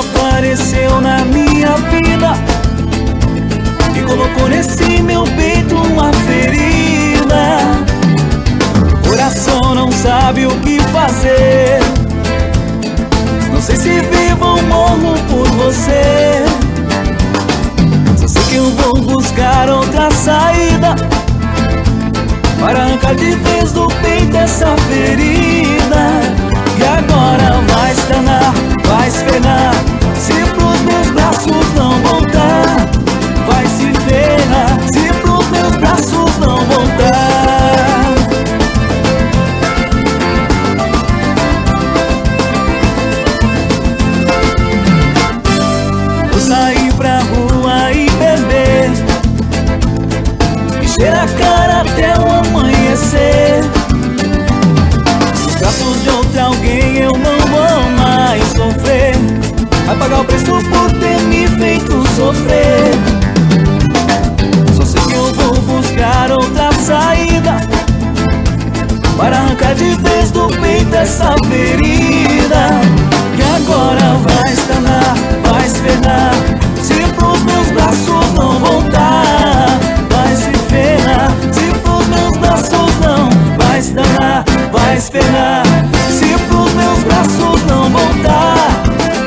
apareceu na minha vida E colocou nesse meu peito uma ferida. Coração não sabe o que fazer. Não sei se vivo ou morro por você. Só sei que eu vou buscar outra saída. Para arrancar de vez do peito essa ferida Vou sair pra rua e beber. Encher a cara até o amanhecer. Nos braços de outra alguém eu não vou mais sofrer. Vai pagar o preço por ter me feito sofrer. Só sei que eu vou buscar outra saída. Para arrancar de vez externar. Se pros meus braços não voltar,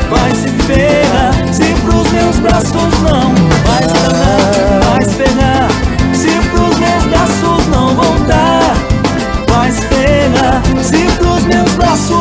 vai se ferrar. Se pros meus braços não, vai se danar, vai se ferrar. Se pros meus braços não voltar, vai se ferrar. Se pros meus braços